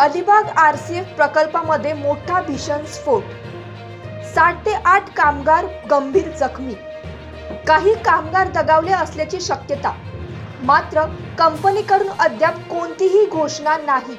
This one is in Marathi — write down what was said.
अलिबाग आर सी एफ प्रकल्पामध्ये मोठा भीषण स्फोट. सात ते आठ कामगार गंभीर जखमी. काही कामगार दगावले असल्याची शक्यता. मात्र कंपनीकडून अद्याप कोणतीही घोषणा नाही.